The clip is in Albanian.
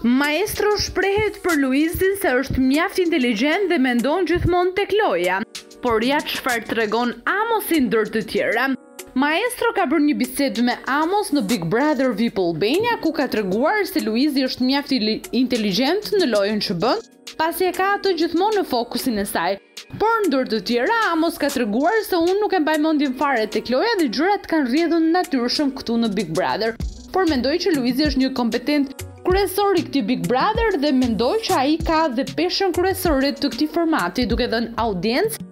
Maestro shprehet për Luizin se është mjaft inteligjent dhe mendon gjithmonë tek loja. Por ja çfarë tregon Amosi ndër të tjera. Maestro ka bërë një bisedë me Amos në Big Brother VIP Albania ku ka treguar se Luizi është mjaft i inteligjent në lojën që bën, pasi e ka atë gjithmonë në fokusin e saj. Por ndër të tjera, Amos ka treguar se unë nuk e mbaj mendjen fare tek loja dhe gjërat kanë rrjedhën natyrshëm këtu në Big Brother. Por mendoj që Luizi është një kompetent kryesor i këtij Big Brother dhe mendoj që ai ka dhe peshën kryesore të këtij formati, duke dhënë audiencë